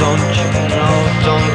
don't you know, don't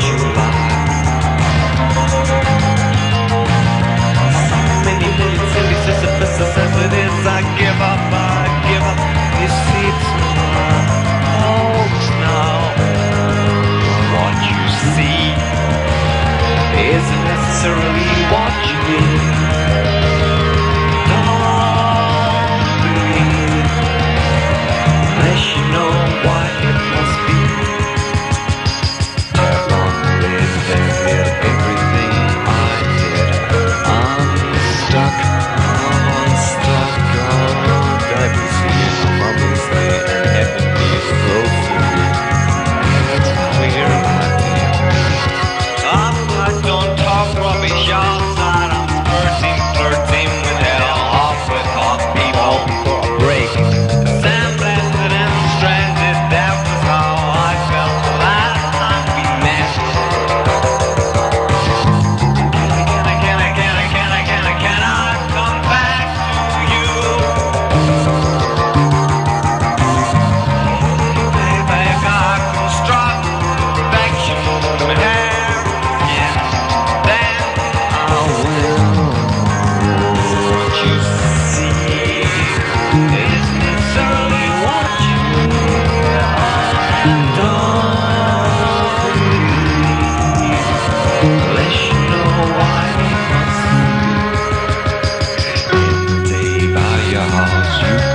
Cause you